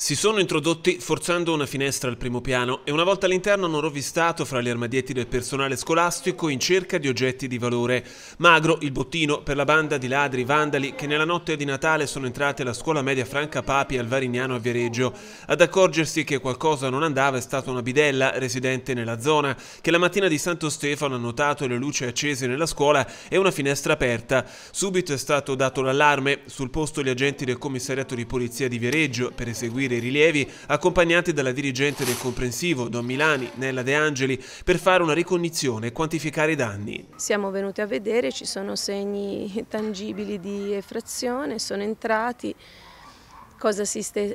Si sono introdotti forzando una finestra al primo piano e una volta all'interno hanno rovistato fra gli armadietti del personale scolastico in cerca di oggetti di valore. Magro il bottino per la banda di ladri vandali che nella notte di Natale sono entrati alla scuola media Franca Papi al Varignano a Viareggio. Ad accorgersi che qualcosa non andava è stata una bidella residente nella zona che la mattina di Santo Stefano ha notato le luci accese nella scuola e una finestra aperta. Subito è stato dato l'allarme. Sul posto gli agenti del commissariato di polizia di Viareggio per eseguire i rilievi, accompagnati dalla dirigente del comprensivo, Don Milani, Nella De Angeli, per fare una ricognizione e quantificare i danni. Siamo venuti a vedere, ci sono segni tangibili di effrazione, sono entrati, Cosa,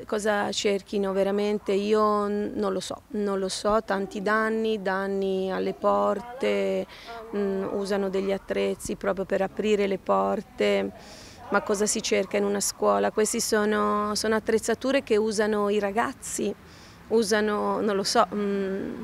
cosa, cerchino veramente io non lo so, non lo so, tanti danni, danni alle porte, mh, mm, usano degli attrezzi proprio per aprire le porte ma cosa si cerca in una scuola? Queste sono, sono attrezzature che usano i ragazzi, usano, non lo so, mh, mm,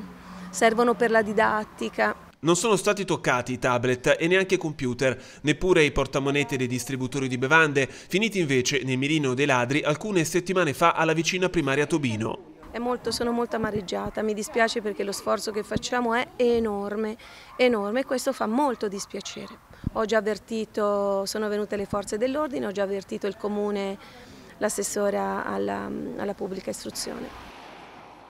servono per la didattica. Non sono stati toccati i tablet e neanche computer, neppure i portamonete dei distributori di bevande, finiti invece nel mirino dei ladri alcune settimane fa alla vicina primaria Tobino. Molto, sono molto amareggiata, mi dispiace perché lo sforzo che facciamo è enorme, enorme e questo fa molto dispiacere. Ho già avvertito, sono venute le forze dell'ordine, ho già avvertito il comune, l'assessore alla, alla pubblica istruzione.